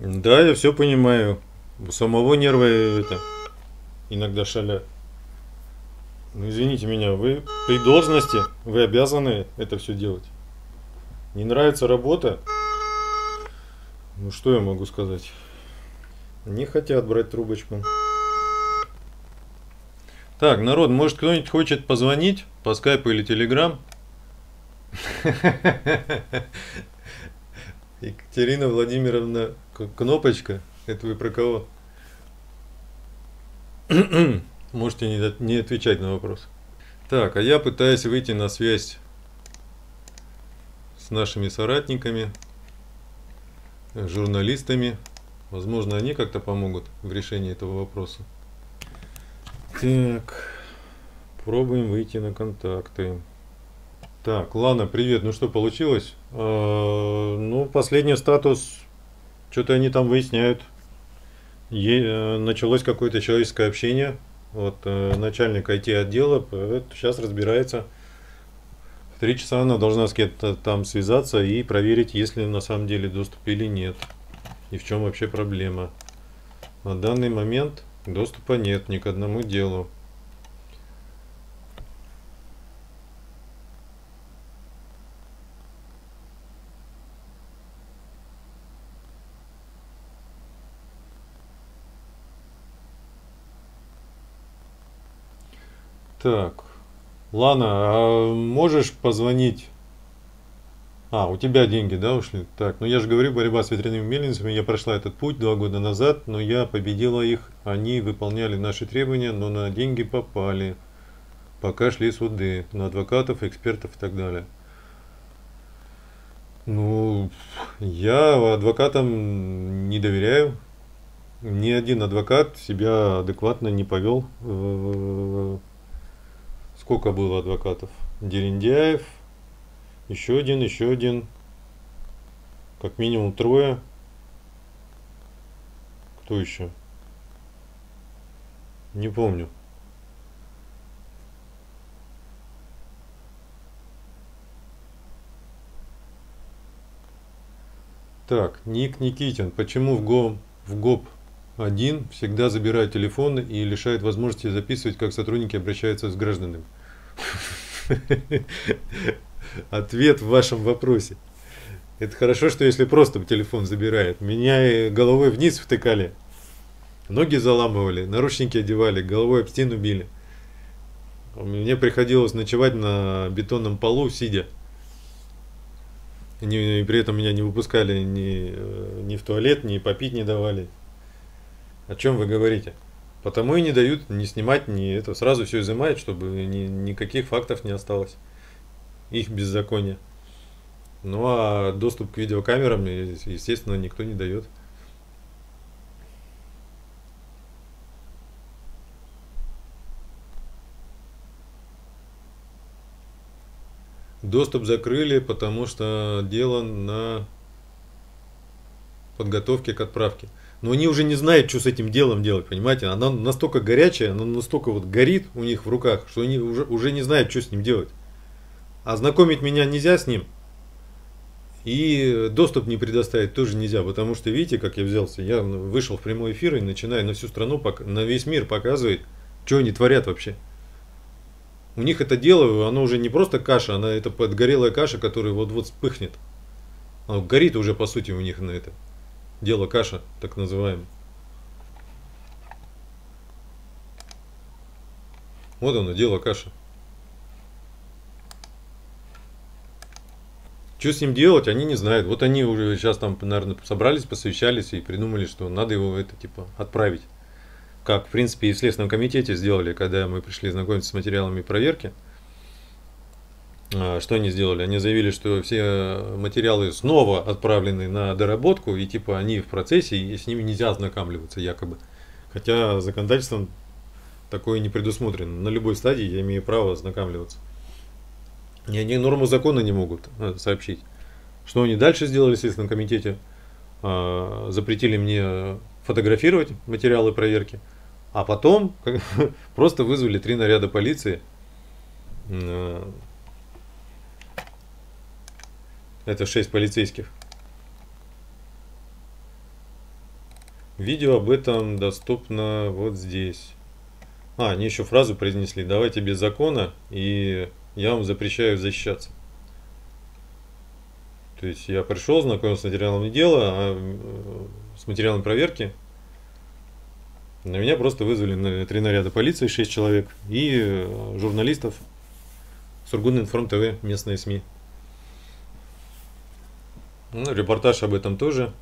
Да, я все понимаю. У самого нервы это иногда шалят. Ну извините меня, вы при должности, вы обязаны это все делать. Не нравится работа? Ну что я могу сказать? Не хотят брать трубочку. Так, народ, может кто-нибудь хочет позвонить по скайпу или телеграм? Екатерина Владимировна Кнопочка, это вы про кого? Можете не, не отвечать на вопрос. Так, а я пытаюсь выйти на связь с нашими соратниками, журналистами. Возможно, они как-то помогут в решении этого вопроса. Так, пробуем выйти на контакты. Так, Лана, привет. Ну что, получилось? А, ну, последний статус, что-то они там выясняют. Е э, началось какое-то человеческое общение. Вот э, начальник IT-отдела сейчас разбирается. В три часа она должна с кем-то там связаться и проверить, есть ли на самом деле доступ или нет. И в чем вообще проблема. На данный момент доступа нет ни к одному делу. Так, Лана, а можешь позвонить? А, у тебя деньги, да, ушли? Так, ну я же говорю, борьба с ветряными мельницами, я прошла этот путь два года назад, но я победила их, они выполняли наши требования, но на деньги попали. Пока шли суды, на адвокатов, экспертов и так далее. Ну, я адвокатам не доверяю. Ни один адвокат себя адекватно не повел Сколько было адвокатов? Дерендяев, еще один, еще один, как минимум трое. Кто еще? Не помню. Так, Ник Никитин. Почему в ГО, в ГОП один всегда забирает телефон и лишает возможности записывать, как сотрудники обращаются с гражданами? Ответ в вашем вопросе. Это хорошо, что если просто телефон забирает. Меня головой вниз втыкали. Ноги заламывали, наручники одевали, головой об стену били. Мне приходилось ночевать на бетонном полу, сидя. И при этом меня не выпускали ни, э, ни в туалет, ни попить не давали. О чем вы говорите? Потому и не дают не снимать, ни это. Сразу все изымают, чтобы ни, никаких фактов не осталось. Их беззаконие. Ну а доступ к видеокамерам, естественно, никто не дает. Доступ закрыли, потому что дело на подготовке к отправке но они уже не знают, что с этим делом делать, понимаете? Она настолько горячая, она настолько вот горит у них в руках, что они уже, уже не знают, что с ним делать. А знакомить меня нельзя с ним. И доступ не предоставить тоже нельзя, потому что видите, как я взялся. Я вышел в прямой эфир и начинаю на всю страну, на весь мир показывать, что они творят вообще. У них это дело, оно уже не просто каша, она это подгорелая каша, которая вот-вот вспыхнет. Оно горит уже по сути у них на это дело каша, так называемый. Вот оно, дело каша. Что с ним делать, они не знают. Вот они уже сейчас там, наверное, собрались, посовещались и придумали, что надо его это типа отправить. Как, в принципе, и в Следственном комитете сделали, когда мы пришли знакомиться с материалами проверки. А, что они сделали? Они заявили, что все материалы снова отправлены на доработку, и типа они в процессе, и с ними нельзя ознакомливаться якобы. Хотя законодательством такое не предусмотрено. На любой стадии я имею право ознакомливаться. И они норму закона не могут э, сообщить. Что они дальше сделали в Следственном комитете? А, запретили мне фотографировать материалы проверки. А потом просто вызвали три наряда полиции э, Это шесть полицейских. Видео об этом доступно вот здесь. А, они еще фразу произнесли. Давайте без закона, и я вам запрещаю защищаться. То есть я пришел, знакомился с материалами дела, а, э, с материалами проверки. На меня просто вызвали на три наряда полиции, шесть человек, и э, журналистов Сургутный информ ТВ, местные СМИ. Ну, репортаж об этом тоже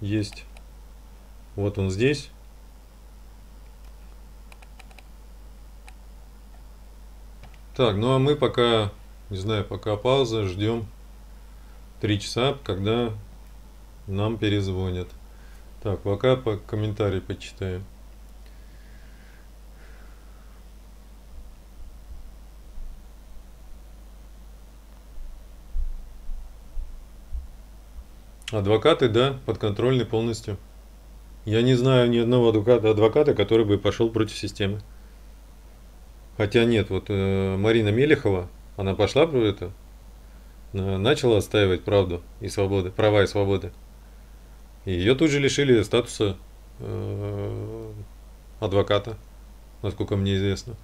есть. Вот он здесь. Так, ну а мы пока, не знаю, пока пауза, ждем три часа, когда нам перезвонят. Так, пока по комментарии почитаем. Адвокаты, да, подконтрольны полностью. Я не знаю ни одного адвоката, адвоката, который бы пошел против системы. Хотя нет, вот э, Марина Мелехова, она пошла про это, э, начала отстаивать правду и свободы, права и свободы. Ее тут же лишили статуса э, адвоката, насколько мне известно.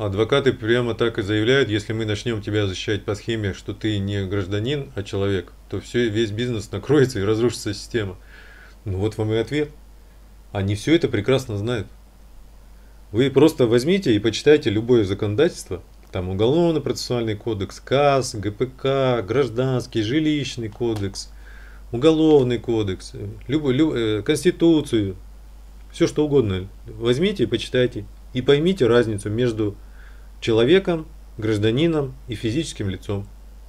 Адвокаты прямо так и заявляют, если мы начнем тебя защищать по схеме, что ты не гражданин, а человек, то все, весь бизнес накроется и разрушится система. Ну вот вам и ответ. Они все это прекрасно знают. Вы просто возьмите и почитайте любое законодательство, там уголовно-процессуальный кодекс, КАС, ГПК, гражданский, жилищный кодекс, уголовный кодекс, любую, любую, конституцию, все что угодно. Возьмите и почитайте. И поймите разницу между человеком, гражданином и физическим лицом.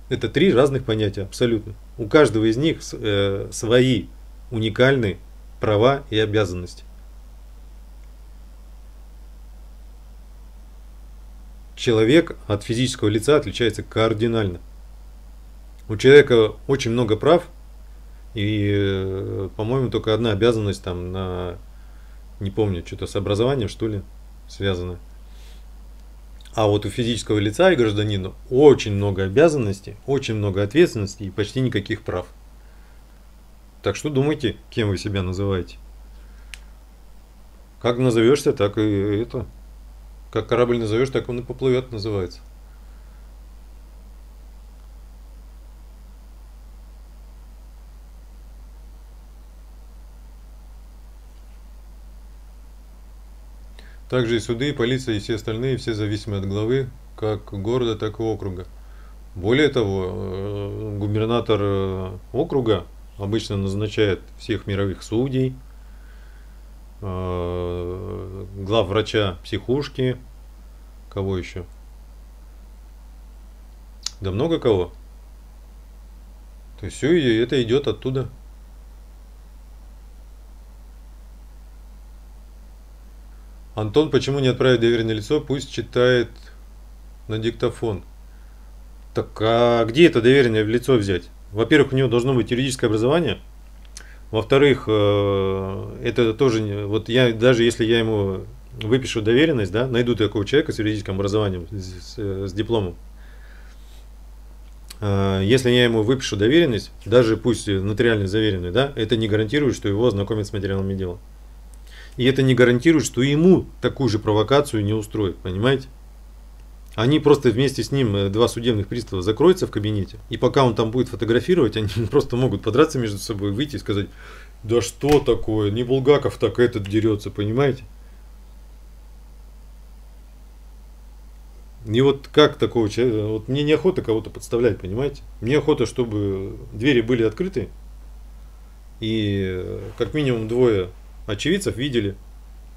Это три разных понятия абсолютно. У каждого из них э, свои уникальные права и обязанности. Человек от физического лица отличается кардинально. У человека очень много прав, и, э, по-моему, только одна обязанность там на, не помню, что-то с образованием, что ли, связано. А вот у физического лица и гражданина очень много обязанностей, очень много ответственности и почти никаких прав. Так что думайте, кем вы себя называете. Как назовешься, так и это. Как корабль назовешь, так он и поплывет, называется. Также и суды, и полиция, и все остальные, все зависимы от главы, как города, так и округа. Более того, э, губернатор э, округа обычно назначает всех мировых судей, э, глав врача психушки, кого еще? Да много кого. То есть все это идет оттуда. Антон, почему не отправить доверенное лицо, пусть читает на диктофон. Так а где это доверенное лицо взять? Во-первых, у него должно быть юридическое образование. Во-вторых, э, это тоже, вот я, даже если я ему выпишу доверенность, да, найду такого человека с юридическим образованием, с, с дипломом, э, если я ему выпишу доверенность, даже пусть нотариально заверенную, да, это не гарантирует, что его ознакомят с материалами дела. И это не гарантирует, что ему такую же провокацию не устроит, понимаете? Они просто вместе с ним, э, два судебных пристава, закроются в кабинете. И пока он там будет фотографировать, они просто могут подраться между собой, выйти и сказать, да что такое, не Булгаков так этот дерется, понимаете? И вот как такого человека, вот мне неохота кого-то подставлять, понимаете? Мне охота, чтобы двери были открыты, и э, как минимум двое очевидцев видели,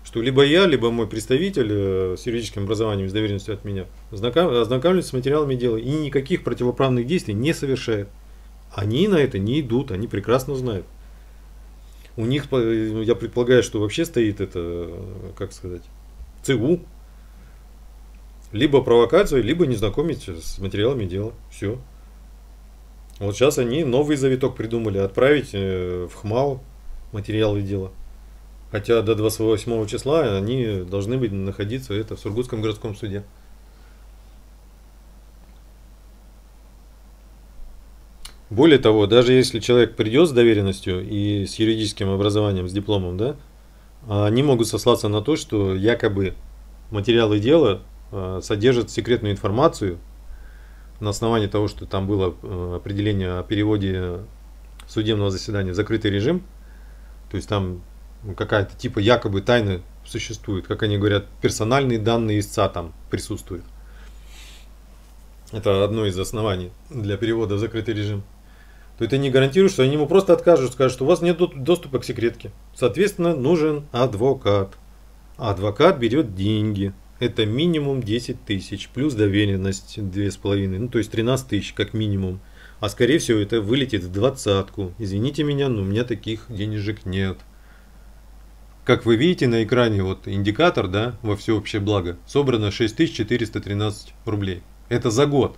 что либо я, либо мой представитель э, с юридическим образованием, с доверенностью от меня, ознакомливаются с материалами дела и никаких противоправных действий не совершают. Они на это не идут, они прекрасно знают. У них, я предполагаю, что вообще стоит это, как сказать, ЦУ. Либо провокация, либо не знакомить с материалами дела. Все. Вот сейчас они новый завиток придумали, отправить э, в ХМАУ материалы дела. Хотя до 28 числа они должны быть находиться это в Сургутском городском суде. Более того, даже если человек придет с доверенностью и с юридическим образованием, с дипломом, да, они могут сослаться на то, что якобы материалы дела а, содержат секретную информацию на основании того, что там было э, определение о переводе судебного заседания в закрытый режим, то есть там какая-то типа якобы тайны существует, как они говорят, персональные данные истца там присутствуют. Это одно из оснований для перевода в закрытый режим. То это не гарантирует, что они ему просто откажут, скажут, что у вас нет доступа к секретке. Соответственно, нужен адвокат. А адвокат берет деньги. Это минимум 10 тысяч, плюс доверенность 2,5, ну то есть 13 тысяч как минимум. А скорее всего это вылетит в двадцатку. Извините меня, но у меня таких денежек нет. Как вы видите на экране, вот индикатор, да, во всеобщее благо, собрано 6413 рублей. Это за год.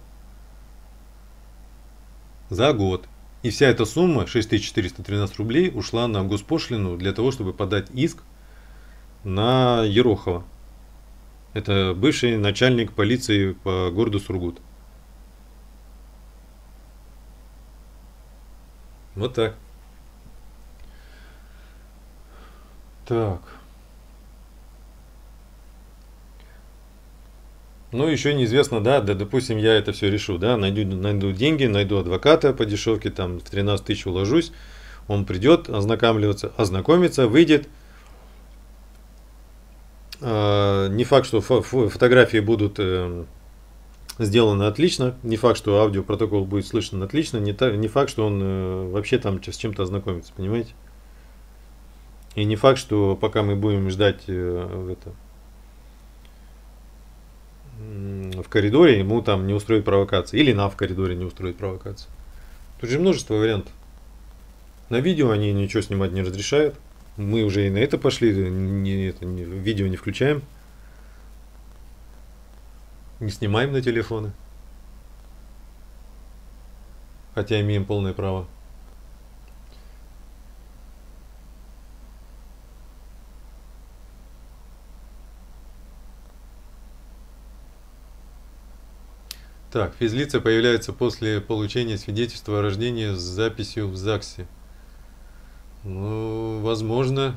За год. И вся эта сумма, 6413 рублей, ушла на госпошлину для того, чтобы подать иск на Ерохова. Это бывший начальник полиции по городу Сургут. Вот так. Так. Ну, еще неизвестно, да, да, допустим, я это все решу, да, найду, найду деньги, найду адвоката по дешевке, там, в 13 тысяч уложусь, он придет ознакомливаться, ознакомится, выйдет. А, не факт, что фо фотографии будут э, сделаны отлично, не факт, что аудиопротокол будет слышен отлично, не факт, что он э, вообще там с чем-то ознакомится, понимаете? И не факт, что пока мы будем ждать э, это, в коридоре, ему там не устроит провокации. Или на в коридоре не устроит провокации. Тут же множество вариантов. На видео они ничего снимать не разрешают. Мы уже и на это пошли, не, это, не, видео не включаем. Не снимаем на телефоны. Хотя имеем полное право. Так, физлица появляется после получения свидетельства о рождении с записью в ЗАГСе. Ну, возможно.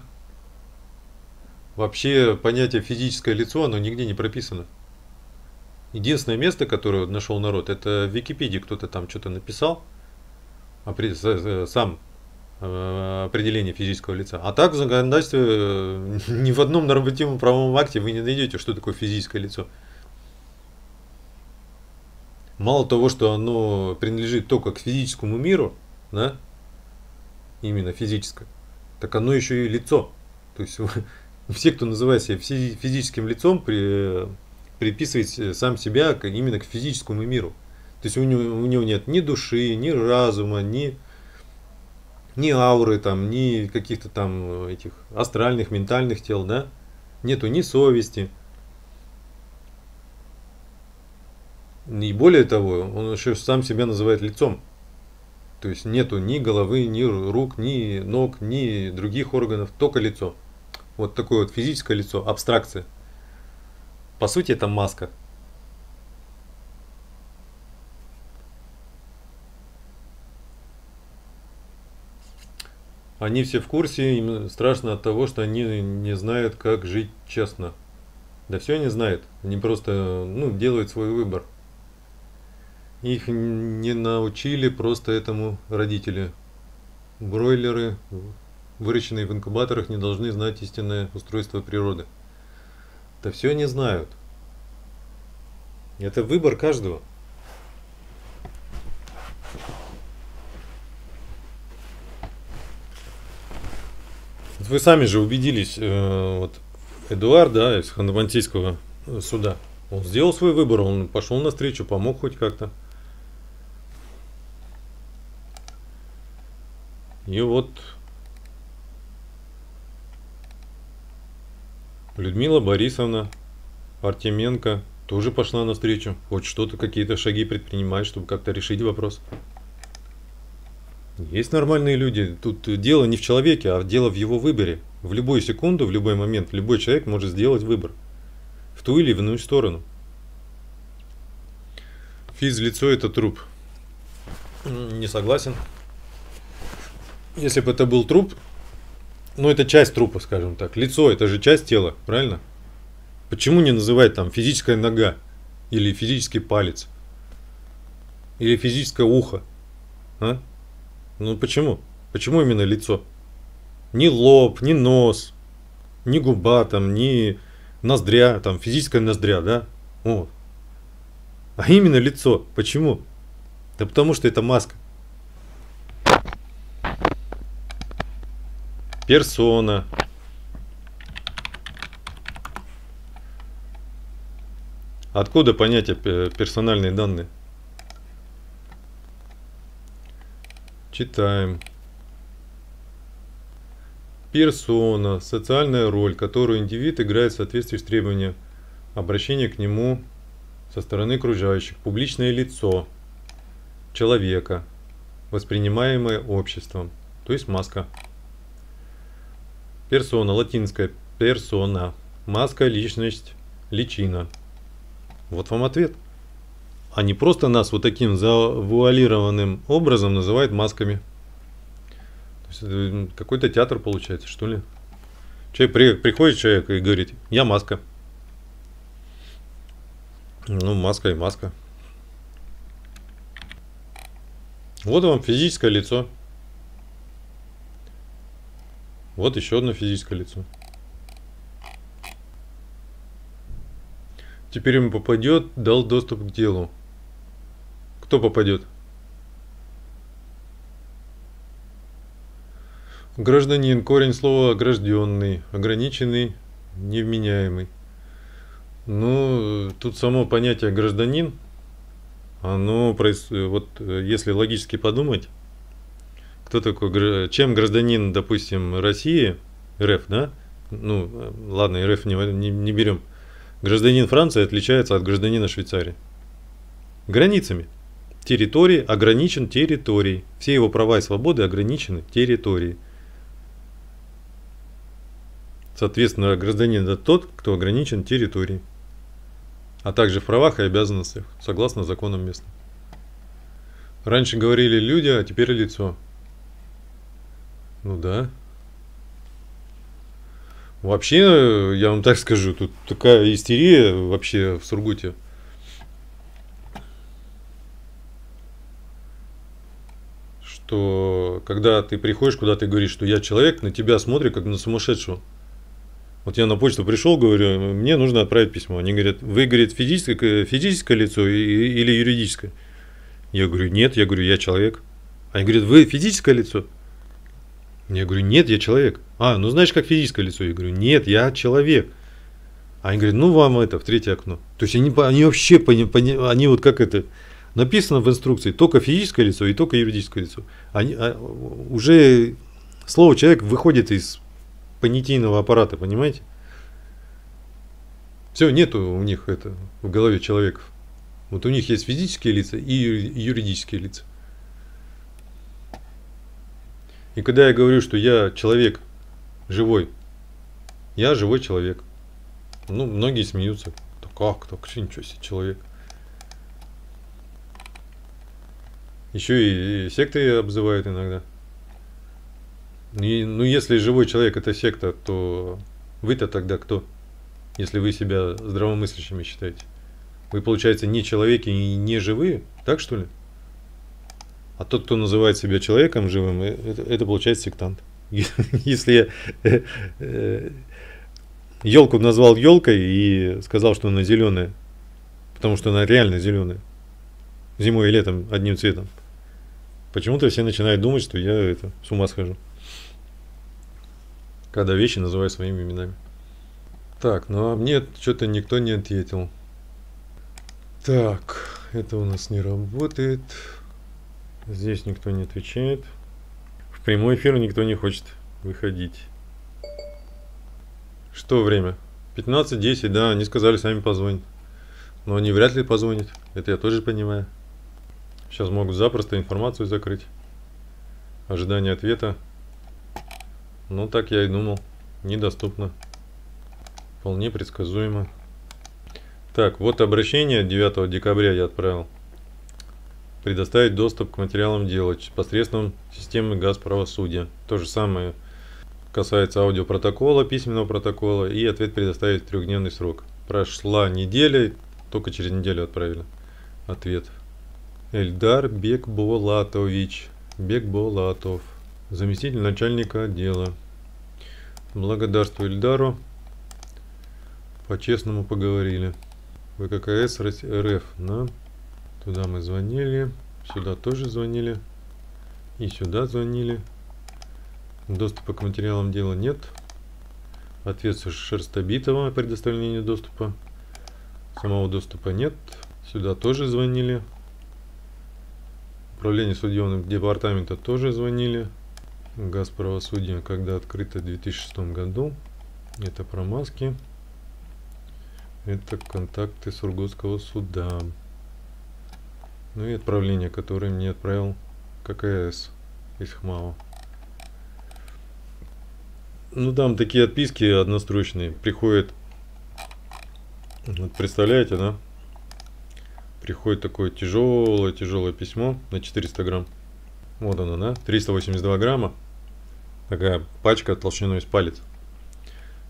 Вообще понятие физическое лицо, оно нигде не прописано. Единственное место, которое нашел народ, это в Википедии кто-то там что-то написал, сам э, определение физического лица. А так в законодательстве э, ни в одном нормативном правовом акте вы не найдете, что такое физическое лицо мало того, что оно принадлежит только к физическому миру, да, именно физическое, так оно еще и лицо. То есть все, кто называет себя физическим лицом, при, приписывает сам себя именно к физическому миру. То есть у него, у него нет ни души, ни разума, ни, ни ауры, там, ни каких-то там этих астральных, ментальных тел, да? Нету ни совести, И более того, он еще сам себя называет лицом. То есть нету ни головы, ни рук, ни ног, ни других органов, только лицо. Вот такое вот физическое лицо, абстракция. По сути это маска. Они все в курсе, им страшно от того, что они не знают, как жить честно. Да все они знают, они просто ну, делают свой выбор. Их не научили просто этому родители. Бройлеры, выращенные в инкубаторах, не должны знать истинное устройство природы. Да все они знают. Это выбор каждого. Вы сами же убедились, э, вот Эдуард, да, из Ханты-Мансийского суда, он сделал свой выбор, он пошел навстречу, помог хоть как-то. И вот Людмила Борисовна Артеменко тоже пошла навстречу. Хоть что-то, какие-то шаги предпринимает, чтобы как-то решить вопрос. Есть нормальные люди. Тут дело не в человеке, а дело в его выборе. В любую секунду, в любой момент, любой человек может сделать выбор в ту или иную сторону. Физлицо это труп. Не согласен. Если бы это был труп, ну это часть трупа, скажем так. Лицо это же часть тела, правильно? Почему не называть там физическая нога или физический палец? Или физическое ухо? А? Ну почему? Почему именно лицо? Ни лоб, ни нос, ни губа, там, ни ноздря, там, физическая ноздря, да? Вот. А именно лицо. Почему? Да потому что это маска. Персона. Откуда понятие персональные данные? Читаем. Персона – социальная роль, которую индивид играет в соответствии с требованием обращения к нему со стороны окружающих. Публичное лицо человека, воспринимаемое обществом, то есть маска. Персона, латинская персона, маска, личность, личина. Вот вам ответ. Не просто нас вот таким завуалированным образом называют масками. Какой-то театр получается, что ли? Человек, при, приходит человек и говорит, я маска. Ну, маска и маска. Вот вам физическое лицо. Вот еще одно физическое лицо. Теперь ему попадет, дал доступ к делу. Кто попадет? Гражданин, корень слова огражденный, ограниченный, невменяемый. Ну, тут само понятие гражданин, оно, вот если логически подумать, кто такой, чем гражданин, допустим, России, РФ, да? Ну, ладно, РФ не, не, не берем. Гражданин Франции отличается от гражданина Швейцарии. Границами. Территории ограничен территорией. Все его права и свободы ограничены территорией. Соответственно, гражданин это тот, кто ограничен территорией, а также в правах и обязанностях, согласно законам местным. Раньше говорили люди, а теперь лицо. Ну да. Вообще, я вам так скажу, тут такая истерия вообще в Сургуте. Что когда ты приходишь куда ты говоришь, что я человек, на тебя смотрят как на сумасшедшего. Вот я на почту пришел, говорю, мне нужно отправить письмо. Они говорят, вы, говорит, физическое, физическое лицо или юридическое? Я говорю, нет, я говорю, я человек. Они говорят, вы физическое лицо? Я говорю, нет, я человек. А, ну знаешь, как физическое лицо? Я говорю, нет, я человек. Они говорят, ну вам это, в третье окно. То есть они, они вообще, пони, пони, они вот как это, написано в инструкции, только физическое лицо и только юридическое лицо. Они, а, уже слово человек выходит из понятийного аппарата, понимаете? Все, нету у них это в голове человеков. Вот у них есть физические лица и юридические лица. И когда я говорю, что я человек живой, я живой человек. Ну, многие смеются. Да как, так ничего себе человек. Еще и секты обзывают иногда. И, ну, если живой человек это секта, то вы-то тогда кто? Если вы себя здравомыслящими считаете. Вы, получается, не человеки и не живые, так что ли? А тот, кто называет себя человеком живым, э, это, это получается сектант. Если я елку э, назвал елкой и сказал, что она зеленая, потому что она реально зеленая, зимой и летом одним цветом, почему-то все начинают думать, что я это, с ума схожу когда вещи называю своими именами. Так, ну а мне что-то никто не ответил. Так, это у нас не работает. Здесь никто не отвечает. В прямой эфир никто не хочет выходить. Что время? 15-10, да, они сказали сами позвонить. Но они вряд ли позвонят. Это я тоже понимаю. Сейчас могут запросто информацию закрыть. Ожидание ответа ну, так я и думал. недоступно. Вполне предсказуемо. Так, вот обращение 9 декабря я отправил. Предоставить доступ к материалам дела посредством системы газ правосудия. То же самое касается аудиопротокола, письменного протокола и ответ предоставить в трехдневный срок. Прошла неделя, только через неделю отправили ответ. Эльдар Бекболатович. Бекболатов. Заместитель начальника отдела. Благодарствую Эльдару. По-честному поговорили. ВККС РФ. Да? Туда мы звонили. Сюда тоже звонили. И сюда звонили. Доступа к материалам дела нет. Ответ Шерстобитова о предоставлении доступа. Самого доступа нет. Сюда тоже звонили. Управление судебным департамента тоже звонили. Газ правосудия, когда открыто в 2006 году. Это про маски. Это контакты Сургутского суда. Ну и отправление, которое мне отправил ККС из ХМАО. Ну там такие отписки однострочные приходят. Вот представляете, да? Приходит такое тяжелое, тяжелое письмо на 400 грамм. Вот оно, да? 382 грамма. Такая пачка толщиной с палец.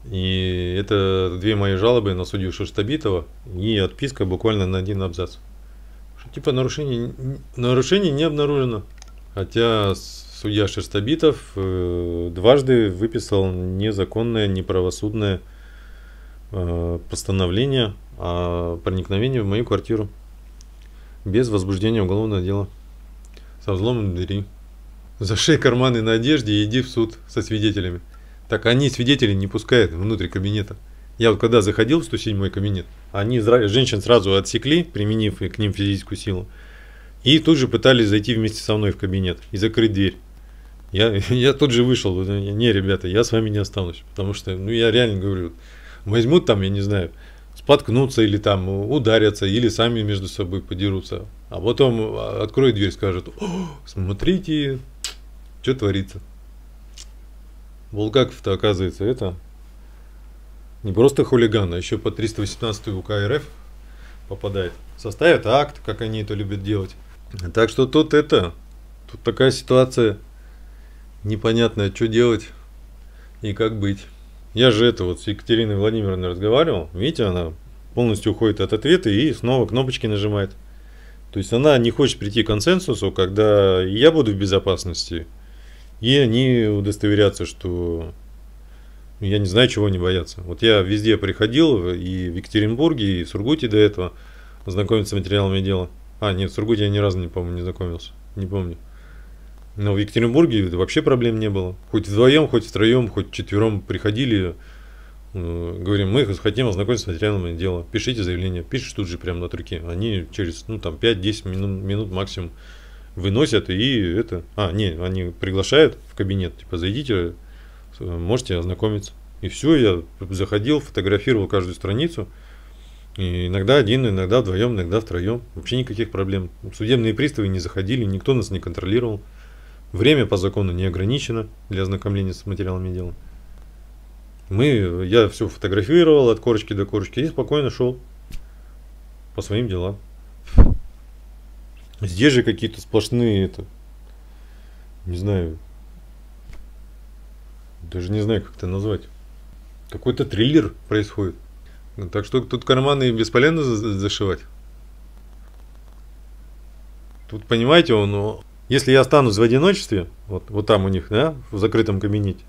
И это две мои жалобы на судью Шерстобитова и отписка буквально на один абзац. Типа нарушений, нарушений не обнаружено. Хотя судья Шерстобитов э, дважды выписал незаконное, неправосудное э, постановление о проникновении в мою квартиру без возбуждения уголовного дела со взломом двери. Зашей карманы на одежде и иди в суд со свидетелями. Так они свидетелей не пускают внутрь кабинета. Я вот когда заходил в 107 кабинет, они женщин сразу отсекли, применив к ним физическую силу. И тут же пытались зайти вместе со мной в кабинет и закрыть дверь. Я, я тут же вышел, не, ребята, я с вами не останусь. Потому что, ну, я реально говорю, возьмут там, я не знаю, споткнуться или там ударятся, или сами между собой подерутся. А потом откроет дверь, скажет, смотрите, что творится. Булгаков-то оказывается это не просто хулиган, а еще по 318 УК РФ попадает. Составят акт, как они это любят делать. Так что тут это, тут такая ситуация непонятная, что делать и как быть. Я же это вот с Екатериной Владимировной разговаривал. Видите, она полностью уходит от ответа и снова кнопочки нажимает. То есть она не хочет прийти к консенсусу, когда я буду в безопасности, и они удостоверятся, что я не знаю, чего они боятся. Вот я везде приходил, и в Екатеринбурге, и в Сургуте до этого, знакомиться с материалами дела. А, нет, в Сургуте я ни разу, не помню, не знакомился. Не помню. Но в Екатеринбурге вообще проблем не было. Хоть вдвоем, хоть втроем, хоть четвером приходили, э, говорим, мы хотим ознакомиться с материалами дела. Пишите заявление. Пишешь тут же прямо на руке. Они через ну, там, 5-10 минут, минут максимум выносят и это... А, не, они приглашают в кабинет, типа, зайдите, можете ознакомиться. И все, я заходил, фотографировал каждую страницу. И иногда один, иногда вдвоем, иногда втроем. Вообще никаких проблем. Судебные приставы не заходили, никто нас не контролировал. Время по закону не ограничено для ознакомления с материалами дела. Мы, я все фотографировал от корочки до корочки и спокойно шел по своим делам. Здесь же какие-то сплошные, это, не знаю, даже не знаю, как это назвать. Какой-то триллер происходит. Так что тут карманы бесполезно зашивать. Тут, понимаете, он, если я останусь в одиночестве, вот, вот там у них, да, в закрытом кабинете,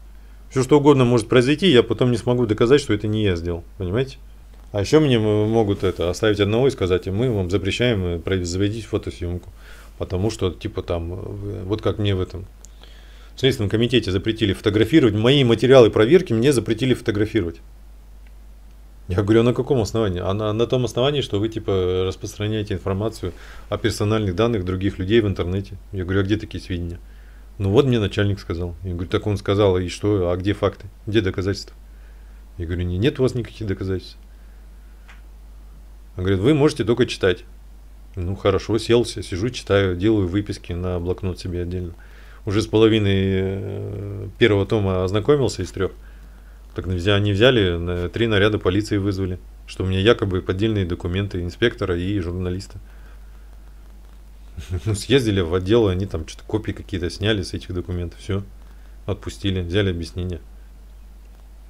все что угодно может произойти, я потом не смогу доказать, что это не я сделал, понимаете? А еще мне могут это оставить одного и сказать, мы вам запрещаем производить фотосъемку. Потому что, типа там, вот как мне в этом в Следственном комитете запретили фотографировать, мои материалы проверки мне запретили фотографировать. Я говорю, а на каком основании? А на, на том основании, что вы типа распространяете информацию о персональных данных других людей в интернете. Я говорю, а где такие сведения? Ну вот мне начальник сказал. Я говорю, так он сказал, и что, а где факты? Где доказательства? Я говорю, нет у вас никаких доказательств. Он говорит, вы можете только читать. Ну хорошо, селся, сижу, читаю, делаю выписки на блокнот себе отдельно. Уже с половиной э, первого тома ознакомился из трех. Так они взяли, три наряда полиции вызвали, что у меня якобы поддельные документы инспектора и журналиста. Ну, Съездили в отдел, они там что-то копии какие-то сняли с этих документов, все, отпустили, взяли объяснение.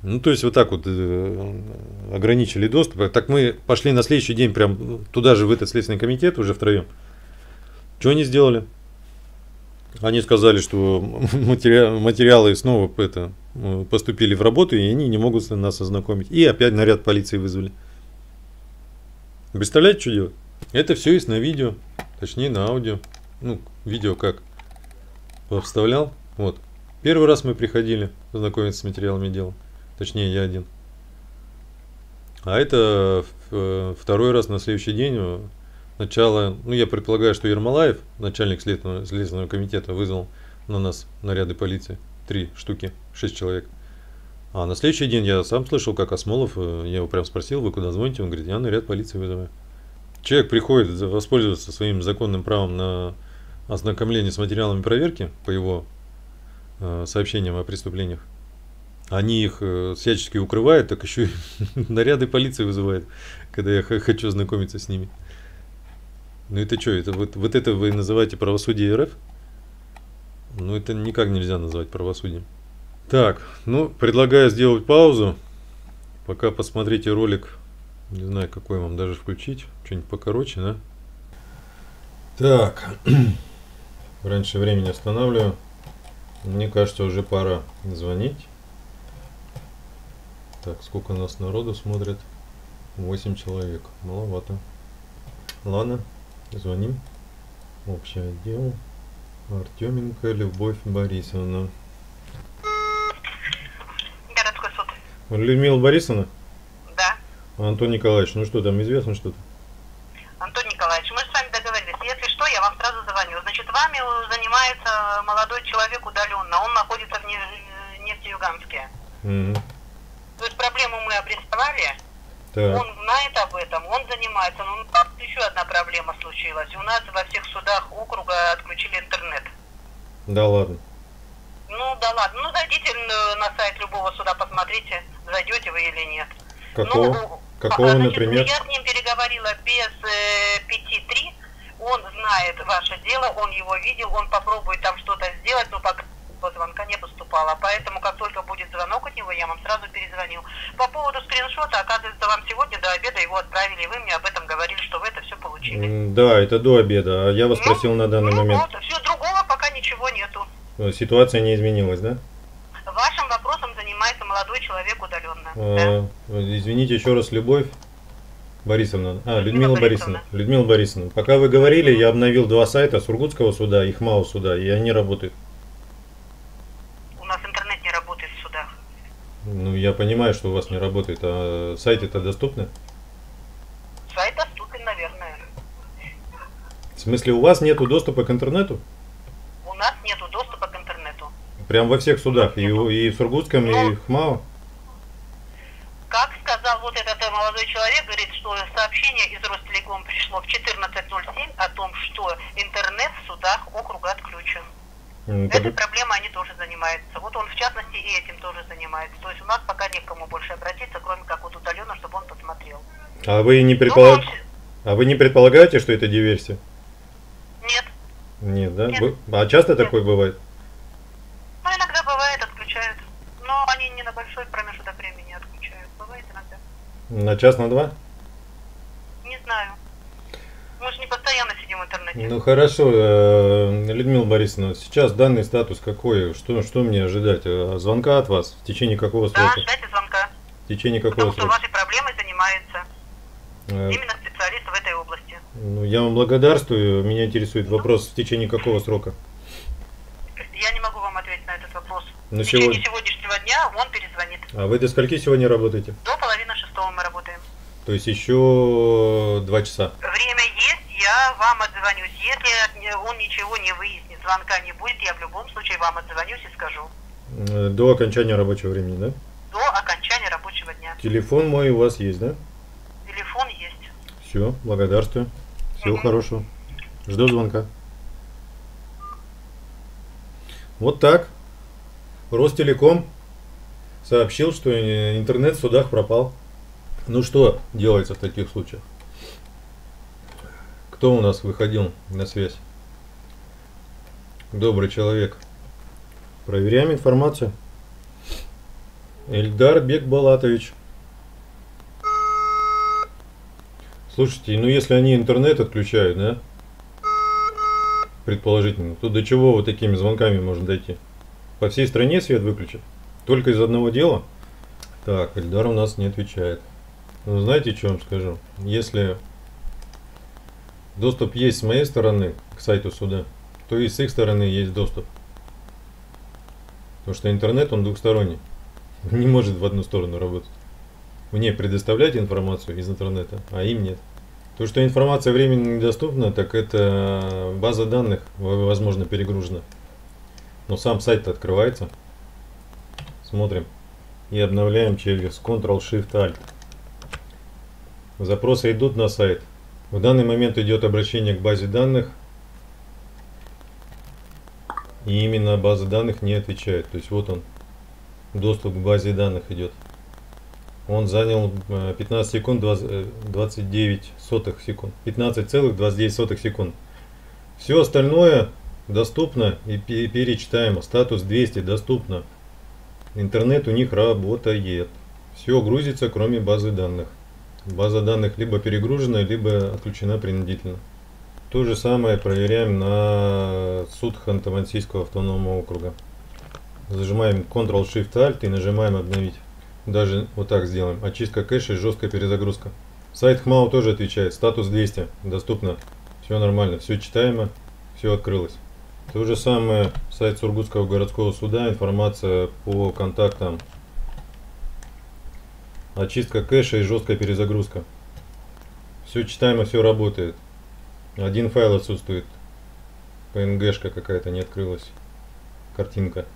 Ну, то есть вот так вот э, ограничили доступ. Так мы пошли на следующий день прям туда же, в этот следственный комитет, уже втроем. Что они сделали? Они сказали, что матери- материалы снова это, э, поступили в работу, и они не могут нас ознакомить. И опять наряд полиции вызвали. Представляете, что делать? Это все есть на видео, точнее на аудио. Ну, видео как вставлял. Вот. Первый раз мы приходили знакомиться с материалами дела. Точнее, я один. А это э, второй раз на следующий день. Начало, ну я предполагаю, что Ермолаев, начальник следственного, следственного комитета, вызвал на нас наряды полиции. Три штуки, шесть человек. А на следующий день я сам слышал, как Осмолов, э, я его прям спросил, вы куда звоните? Он говорит, я наряд полиции вызываю. Человек приходит воспользоваться своим законным правом на ознакомление с материалами проверки по его э, сообщениям о преступлениях. Они их э, всячески укрывают, так еще и наряды полиции вызывают, когда я хочу знакомиться с ними. Ну это что, это вот, вот это вы называете правосудие РФ? Ну это никак нельзя назвать правосудием. Так, ну предлагаю сделать паузу, пока посмотрите ролик, не знаю какой вам даже включить, что-нибудь покороче, да? Так, раньше времени останавливаю. Мне кажется, уже пора звонить. Так, сколько нас народу смотрит? 8 человек. Маловато. Ладно, звоним. Общий отдел. Артеменко Любовь Борисовна. Городской суд. Людмила Борисовна? Да. Антон Николаевич, ну что там, известно что-то? Антон Николаевич, мы же с вами договорились. Если что, я вам сразу звоню. Значит, вами занимается молодой человек удаленно. Он находится в Не- Нефтеюганске. Мгм. То есть проблему мы обрисовали. Так, Он знает об этом, он занимается. Но у нас еще одна проблема случилась. У нас во всех судах округа отключили интернет. да ладно. Ну да ладно, ну зайдите на сайт любого суда, посмотрите, зайдете вы или нет. Какого? Ну, Какого, а, значит, например? Я с ним переговорила без э, 5-3. Он знает ваше дело, он его видел, он попробует там что-то сделать, но пока звонка не поступало. Поэтому, как только будет звонок от него, я вам сразу перезвоню. По поводу скриншота, оказывается, вам сегодня до обеда его отправили, и вы мне об этом говорили, что вы это все получили. Да, это до обеда, а я вас Ну, спросил на данный ну момент. вот, все, другого пока ничего нету. Э, Ситуация не изменилась, да? Вашим вопросом занимается молодой человек удаленно. да? А, Извините еще раз, Любовь Борисовна. А, Людмила Людмила Борисовна. Борисовна. Людмила Борисовна. Пока вы говорили, я обновил два сайта Сургутского суда и ХМАУ суда, и они работают. У нас интернет не работает в судах. Ну, я понимаю, что у вас не работает, а сайты-то доступны? Сайт доступен, наверное. В смысле, у вас нету доступа к интернету? У нас нету доступа к интернету. Прям во всех судах, и, и в Сургутском, и Ну. в ХМАУ? Как сказал вот этот э, молодой человек, говорит, что сообщение из Ростелеком пришло в 14.07 о том, что интернет в судах округа отключен. Этой под- проблемой они тоже занимаются. Вот он, в частности, и этим тоже занимается. То есть у нас пока не к кому больше обратиться, кроме как вот удаленно, чтобы он посмотрел. А вы не Ну, предполаг- А вы не предполагаете, что это диверсия? Нет. Нет, да? Нет. А часто Нет. такое бывает? Ну, иногда бывает, отключают. Но они не на большой промежуток времени отключают. Бывает иногда. На час, на два? Не знаю. Мы же не постоянно сидим в интернете. Ну хорошо, э, Людмила Борисовна, сейчас данный статус какой? Что, что мне ожидать? Э, Звонка от вас в течение какого Да, срока? ждайте звонка. В течение какого Потому что срока? вашей проблемой занимается Э, именно специалист в этой области. Ну, я вам благодарствую. Меня интересует вопрос в течение какого срока? Я не могу вам ответить на этот вопрос. На в течение сегодня. сегодняшнего дня он перезвонит. А вы до скольки сегодня работаете? До половины шестого мы работаем. То есть еще два часа. Время есть, я вам отзвонюсь. Если он ничего не выяснит, звонка не будет, я в любом случае вам отзвонюсь и скажу. Э, До окончания рабочего времени, да? До окончания рабочего дня. Телефон мой у вас есть, да? Телефон есть. Все, благодарствую. Всего Мгм. хорошего. Жду звонка. Вот так. Ростелеком. сообщил, что э, интернет в судах пропал. Ну что делается в таких случаях? Кто у нас выходил на связь? Добрый человек. Проверяем информацию. Эльдар Бекбалатович. Слушайте, ну если они интернет отключают, да? Предположительно, то до чего вот такими звонками можно дойти? По всей стране свет выключат? Только из одного дела? Так, Эльдар у нас не отвечает. Ну, знаете, что вам скажу? Если доступ есть с моей стороны к сайту суда, то и с их стороны есть доступ. Потому что интернет, он двухсторонний. Не может в одну сторону работать. Мне предоставлять информацию из интернета, а им нет. То, что информация временно недоступна, так это база данных, возможно, перегружена. Но сам сайт открывается. Смотрим. И обновляем через Ctrl-Shift-Alt. Запросы идут на сайт. В данный момент идет обращение к базе данных. И именно база данных не отвечает. То есть вот он. Доступ к базе данных идет. Он занял 15 э, секунд 29 э, сотых секунд. 15,29 секунд. Все остальное доступно и перечитаемо. Статус 200 доступно. Интернет у них работает. Все грузится, кроме базы данных. База данных либо перегружена, либо отключена принудительно. То же самое проверяем на суд Ханты-Мансийского автономного округа. Зажимаем Ctrl-Shift-Alt и нажимаем обновить. Даже вот так сделаем. Очистка кэша и жесткая перезагрузка. Сайт ХМАУ тоже отвечает. Статус 200. Доступно. Все нормально. Все читаемо. Все открылось. То же самое сайт Сургутского городского суда. Информация по контактам. Очистка кэша и жесткая перезагрузка. Все читаемо, все работает. Один файл отсутствует. PNG-шка какая-то не открылась. Картинка.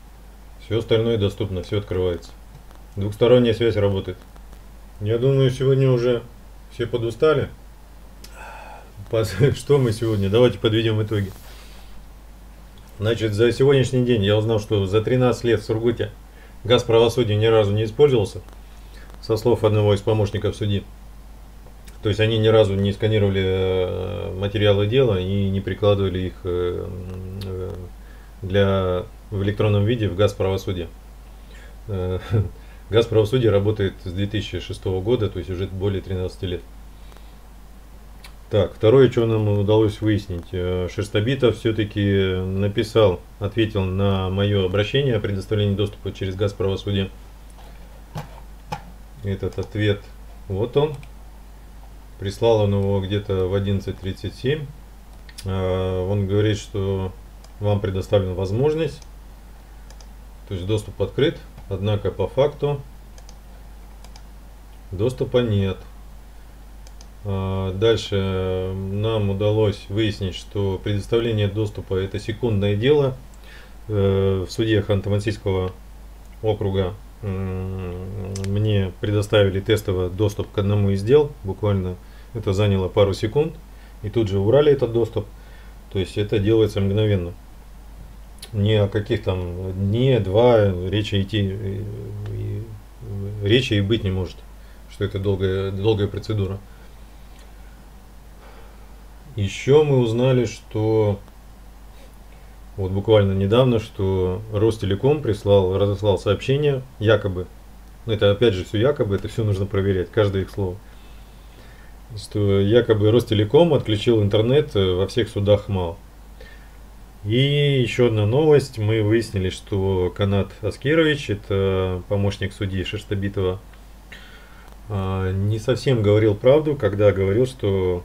Все остальное доступно, все открывается. Двухсторонняя связь работает. Я думаю, сегодня уже все подустали. Что мы сегодня? Давайте подведем итоги. Значит, за сегодняшний день я узнал, что за 13 лет в Сургуте газ правосудия ни разу не использовался. Со слов одного из помощников судьи. То есть они ни разу не сканировали э, материалы дела и не прикладывали их э, э, для, в электронном виде в газ правосудия. Газ правосудия работает с 2006 года, то есть уже более 13 лет. Так, второе, что нам удалось выяснить. Шерстобитов все-таки написал, ответил на мое обращение о предоставлении доступа через газ правосудия. Этот ответ, вот он. Прислал он его где-то в 11.37. Э, он говорит, что вам предоставлена возможность, то есть доступ открыт, Однако по факту доступа нет. А, дальше нам удалось выяснить, что предоставление доступа это секундное дело. Э, в суде Ханты-Мансийского округа мне предоставили тестовый доступ к одному из дел. Буквально это заняло пару секунд. И тут же убрали этот доступ. То есть это делается мгновенно ни о каких там дне, два речи идти, речи и быть не может, что это долгая, долгая процедура. Еще мы узнали, что вот буквально недавно, что Ростелеком прислал, разослал сообщение, якобы, ну это опять же все якобы, это все нужно проверять, каждое их слово, что якобы Ростелеком отключил интернет во всех судах МАО. И еще одна новость. Мы выяснили, что Канат Аскерович, это помощник судьи Шерстобитова, а, не совсем говорил правду, когда говорил, что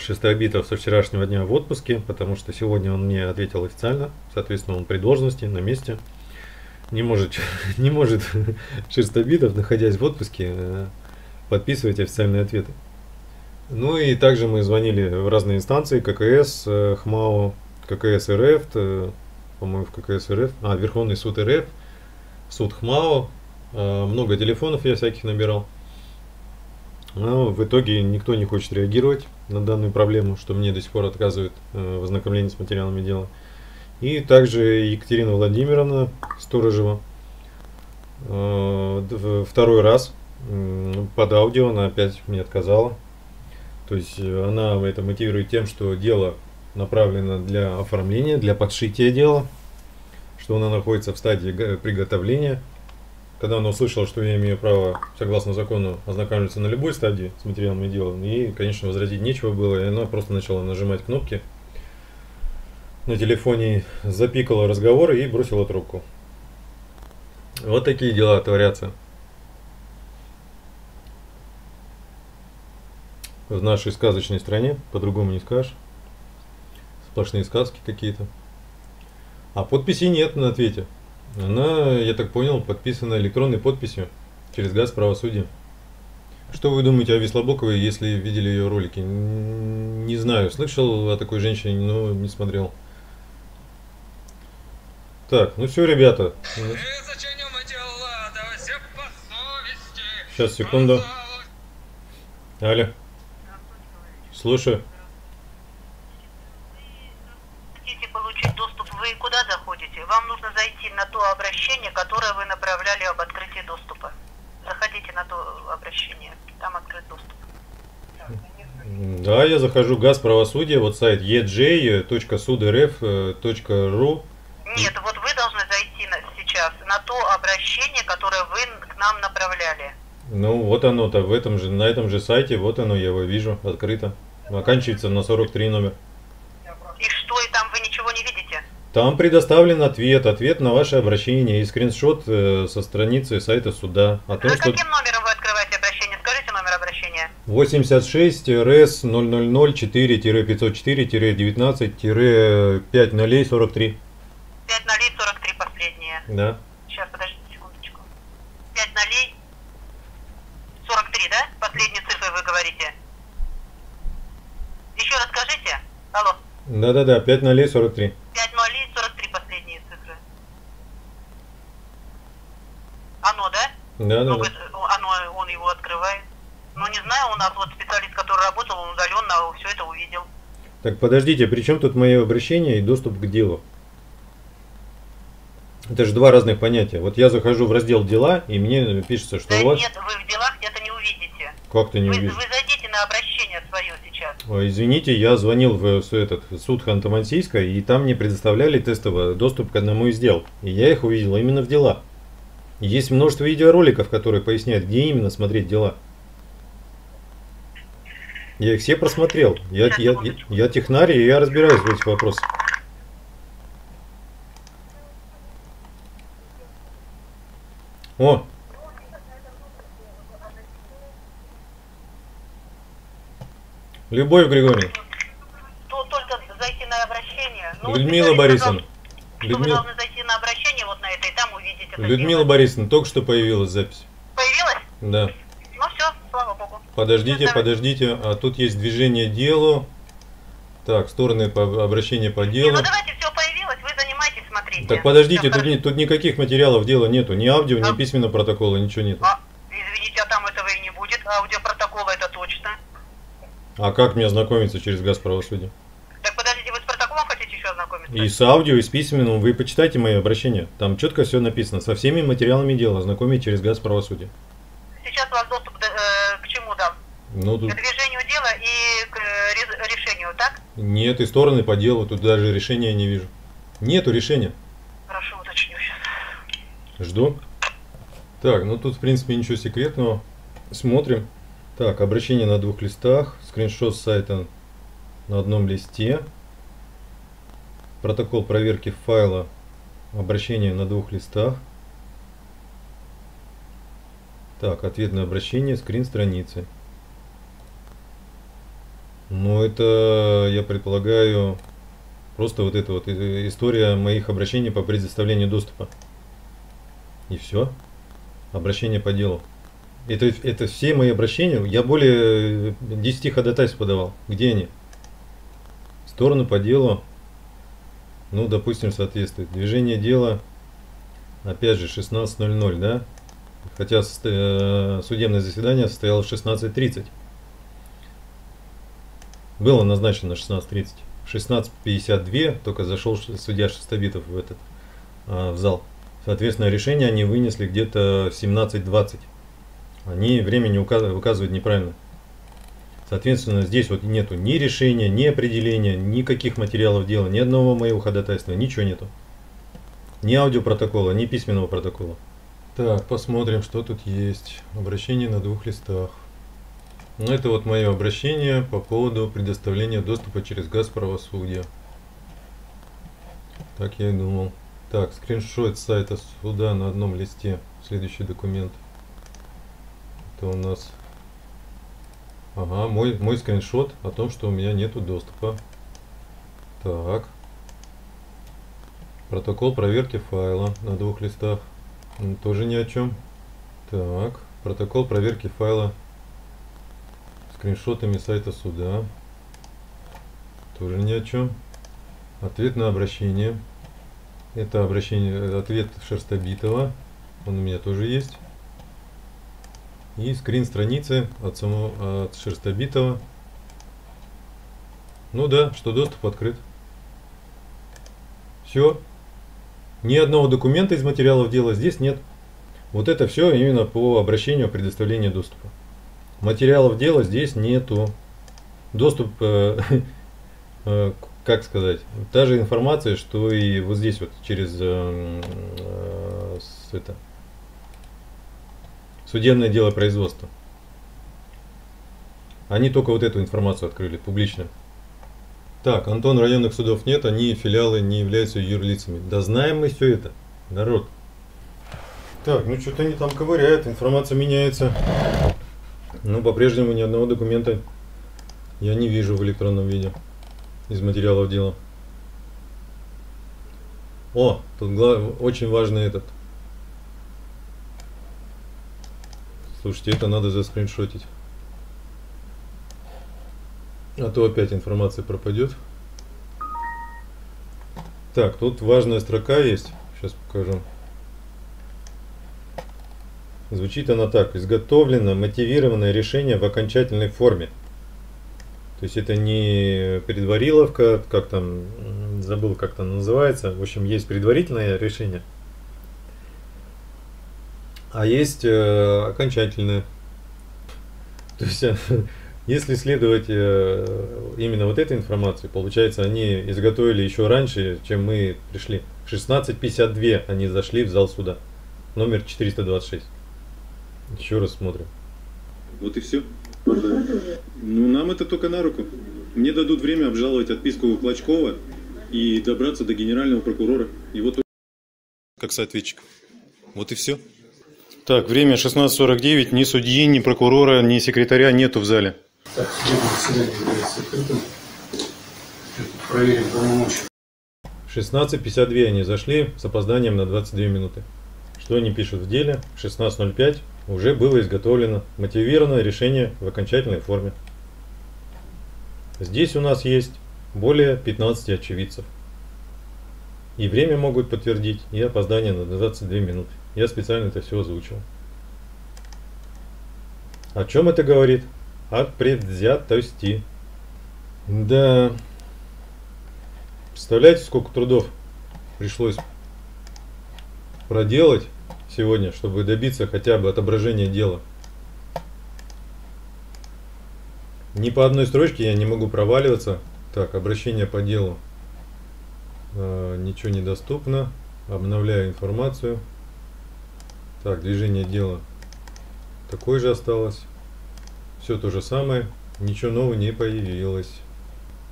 Шестобитов со вчерашнего дня в отпуске, потому что сегодня он мне ответил официально, соответственно, он при должности, на месте. Не может, не может Шерстобитов, находясь в отпуске, э, подписывать официальные ответы. Ну и также мы звонили в разные инстанции, ККС, э, ХМАО, ККС РФ, э, по-моему, в ККС РФ, а, Верховный суд РФ, суд ХМАО, э, много телефонов я всяких набирал. Но в итоге никто не хочет реагировать на данную проблему, что мне до сих пор отказывают в ознакомлении с материалами дела. И также Екатерина Владимировна Сторожева э, второй раз под аудио она опять мне отказала. То есть э, она это мотивирует тем, что дело направлено для оформления, для подшития дела, что она находится в стадии приготовления. Когда она услышала, что я имею право, согласно закону, ознакомиться на любой стадии с материалами дела, ей, конечно, возразить нечего было, и она просто начала нажимать кнопки на телефоне, запикала разговоры и бросила трубку. Вот такие дела творятся в нашей сказочной стране, по-другому не скажешь. Сплошные сказки какие-то. А подписи нет на ответе. Она, я так понял, подписана электронной подписью через газ правосудия. Что вы думаете о Веслобоковой, если видели ее ролики? Не знаю, слышал о такой женщине, но не смотрел. Так, ну все, ребята. Сейчас, секунду. Аля, слушаю. Заходите? Вам нужно зайти на то обращение, которое вы направляли об открытии доступа. Заходите на то обращение, там открыт доступ. Да, я захожу в газ правосудия, вот сайт ej.sud.rf.ru. Нет, вот вы должны зайти на- сейчас на то обращение, которое вы к нам направляли. Ну, вот оно-то, в этом же, на этом же сайте, вот оно, я его вижу, открыто. Оканчивается на 43 номер. Там предоставлен ответ, ответ на ваше обращение и скриншот э, со страницы сайта суда. О том, ну, что... каким номером вы открываете обращение? Скажите номер обращения. 86 РС 0004-504-19-50043. 50043 последние. Да. Сейчас, подождите секундочку. 500 43, да? Последние цифры вы говорите. Еще расскажите. Алло. Да-да-да, 50043. 500 да? Ну, Да-да-да. вы- оно, он его открывает. Ну, не знаю, у нас вот специалист, который работал, он удаленно все это увидел. Так, подождите, при чем тут мое обращение и доступ к делу? Это же два разных понятия. Вот я захожу в раздел «Дела», и мне пишется, что Да у вас... нет, вы в делах это не увидите. Как ты не Вы, увидишь? вы зайдите на обращение свое сейчас. Ой, Извините, я звонил в с- этот в суд Ханты-Мансийска, и там мне предоставляли тестово доступ к одному из дел. И я их увидел именно в делах. Есть множество видеороликов, которые поясняют, где именно смотреть дела. Я их все просмотрел. Я, я, я, я технарь, и я разбираюсь в этих вопросах. О! Любовь Григорьевна. То только зайти на обращение. Ну, Людмила Борисовна. Сказал, что Вы Людмила, должны зайти на обращение вот на это, и там увидите. это Людмила дело. Борисовна, только что появилась запись. Появилась? Да. Ну все, слава богу. Подождите, Да. подождите. А тут есть движение делу. Так, стороны по обращения по Не, делу. ну давайте, все появилось, вы занимаетесь, смотрите. Так подождите, тут, ни- тут никаких материалов дела нету. Ни аудио, ни А? письменного протокола, ничего нет. А, извините, а там этого и не будет. Аудиопротокола это точно. А как мне ознакомиться через газ правосудия? Так подождите, вы с протоколом хотите еще ознакомиться? И с аудио, и с письменным. Вы почитайте мои обращения. Там четко все написано. Со всеми материалами дела ознакомить через газ правосудия. Сейчас у вас доступ до- э, к чему дам? Ну К тут движению дела и к э, решению, так? нет и стороны по делу. Тут даже решения не вижу. Нету решения. Хорошо, уточню сейчас. Жду. Так, ну тут в принципе ничего секретного. Смотрим. Так, обращение на двух листах, скриншот с сайта на одном листе, протокол проверки файла, обращение на двух листах. Так, ответ на обращение, скрин страницы. Ну это, я предполагаю, просто вот эта вот история моих обращений по предоставлению доступа. И все. Обращение по делу. Это, это все мои обращения. Я более 10 ходатайств подавал. Где они? Сторону по делу. Ну, допустим, соответствует. Движение дела. Опять же, 16.00, да? Хотя э, судебное заседание состоялось в 16.30. Было назначено 16.30. В 16.52 только зашел судья Шестобитов в этот а, в зал. Соответственно, решение они вынесли где-то 17.20. Они время не указывают, неправильно. Соответственно, здесь вот нету ни решения, ни определения, никаких материалов дела, ни одного моего ходатайства, ничего нету. Ни аудиопротокола, ни письменного протокола. Так, посмотрим, что тут есть. Обращение на двух листах. Ну, это вот мое обращение по поводу предоставления доступа через газ правосудия. Так я и думал. Так, скриншот сайта суда на одном листе. Следующий документ. Это у нас... Ага, мой, мой скриншот о том, что у меня нету доступа. Так. Протокол проверки файла на двух листах. Тоже ни о чем. Так, протокол проверки файла скриншотами сайта суда. Тоже ни о чем. Ответ на обращение. Это обращение, ответ Шерстобитова. Он у меня тоже есть. И скрин страницы от самого от Шерстобитова. Ну да, что доступ открыт. Все. Ни одного документа из материалов дела здесь нет. Вот это все именно по обращению о предоставлении доступа. Материалов дела здесь нету. Доступ, э, э, как сказать, та же информация, что и вот здесь вот через э, э, с, это, судебное дело производства. Они только вот эту информацию открыли публично. Так, Антон, районных судов нет, они филиалы не являются юрлицами. Да знаем мы все это, народ. Так, ну что-то они там ковыряют, информация меняется. Ну, по-прежнему ни одного документа я не вижу в электронном виде из материалов дела. О, тут очень важный этот. Слушайте, это надо заскриншотить. А то опять информация пропадет. Так, тут важная строка есть. Сейчас покажу. Звучит она так. Изготовлено мотивированное решение в окончательной форме. То есть это не предвариловка, как там, забыл, как там называется. В общем, есть предварительное решение, а есть э, окончательное. То есть Если следовать э, именно вот этой информации, получается, они изготовили еще раньше, чем мы пришли. В 16.52 они зашли в зал суда. Номер 426. Еще раз смотрим. Вот и все. Ну, нам это только на руку. Мне дадут время обжаловать отписку Клочкова и добраться до генерального прокурора. И вот как соответчик. Вот и все. Так, время 16.49. Ни судьи, ни прокурора, ни секретаря нету в зале. Так, заседание является открытым. Проверим полномочия. 16.52 они зашли с опозданием на 22 минуты. Что они пишут в деле? 16.05 уже было изготовлено мотивированное решение в окончательной форме. Здесь у нас есть более 15 очевидцев. И время могут подтвердить, и опоздание на 22 минуты. Я специально это все озвучил. О чем это говорит? от предвзятости. Да. Представляете, сколько трудов пришлось проделать сегодня, чтобы добиться хотя бы отображения дела. Ни по одной строчке я не могу проваливаться. Так, обращение по делу. Э, ничего недоступно. Обновляю информацию. Так, движение дела такое же осталось. Все то же самое, ничего нового не появилось.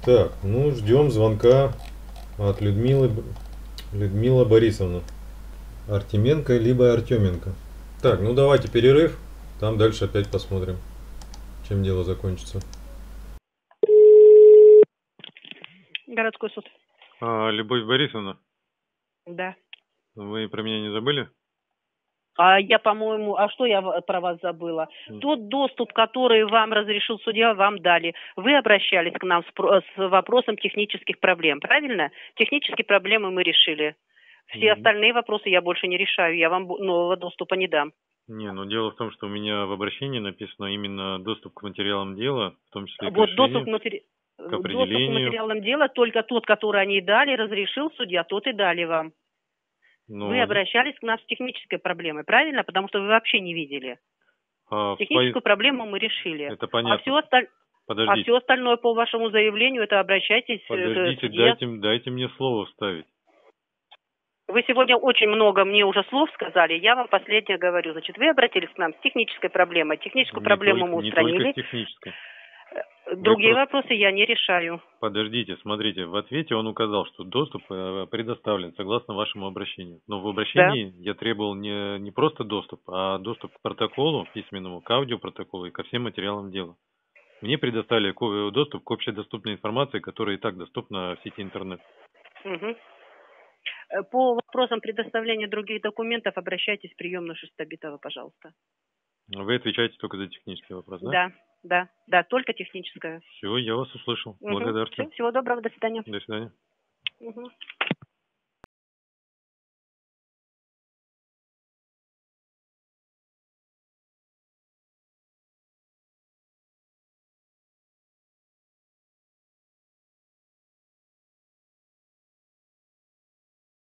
Так, ну ждем звонка от Людмилы, Людмила Борисовна. Артеменко либо Артеменко. Так, ну давайте перерыв, там дальше опять посмотрим, чем дело закончится. Городской суд. А, Любовь Борисовна? Да. Вы про меня не забыли? А я, по-моему, а что я про вас забыла? Тот доступ, который вам разрешил судья, вам дали. Вы обращались к нам с, с вопросом технических проблем, правильно? Технические проблемы мы решили. Все mm-hmm. остальные вопросы я больше не решаю, я вам нового доступа не дам. Не, ну дело в том, что у меня в обращении написано именно доступ к материалам дела, в том числе к Вот доступ к, матери... к доступ к материалам дела только тот, который они дали, разрешил судья, тот и дали вам. Ну, Вы обращались к нам с технической проблемой, правильно? Потому что вы вообще не видели. а, Техническую свои- проблему мы решили. Это А понятно. все, осталь- а Подождите, все остальное по вашему заявлению, это обращайтесь э, к подождите, судье. дайте, дайте мне слово вставить. Вы сегодня очень много мне уже слов сказали, я вам последнее говорю. Значит, вы обратились к нам с технической проблемой. Техническую Не проблему только- мы Не только устранили. с технической. Другие просто- вопросы я не решаю. Подождите, смотрите, в ответе он указал, что доступ э, предоставлен согласно вашему обращению. Но в обращении я требовал не, не просто доступ, а доступ к протоколу письменному, к аудиопротоколу и ко всем материалам дела. Мне предоставили ко- доступ к общедоступной информации, которая и так доступна в сети интернет. Э, По вопросам предоставления других документов обращайтесь в приемную Шестобитова, пожалуйста. Вы отвечаете только за технический вопрос, да? Да, да, да, только техническая. Все, я вас услышал. Благодарствую. Всё, всего доброго, до свидания. До свидания. Мгм.